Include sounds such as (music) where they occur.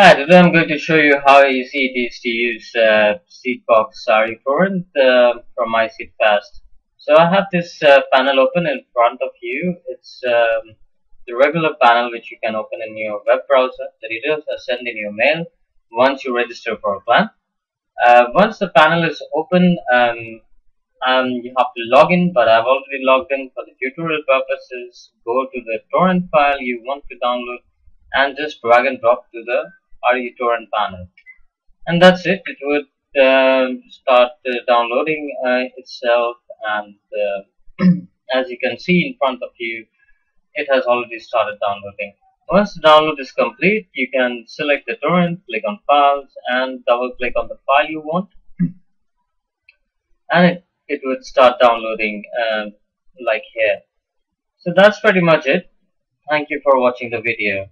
Hi, today I'm going to show you how easy it is to use uh, Seedbox ruTorrent uh, from iSeedFast. So I have this uh, panel open in front of you. It's um, the regular panel which you can open in your web browser. The details are sent in your mail once you register for a plan. Uh, once the panel is open, um, um, you have to log in, but I've already logged in for the tutorial purposes. Go to the torrent file you want to download and just drag and drop to the ruTorrent panel. And that's it. It would uh, start uh, downloading uh, itself and uh, (clears throat) as you can see in front of you, it has already started downloading. Once the download is complete, you can select the torrent, click on files and double click on the file you want. And it, it would start downloading uh, like here. So that's pretty much it. Thank you for watching the video.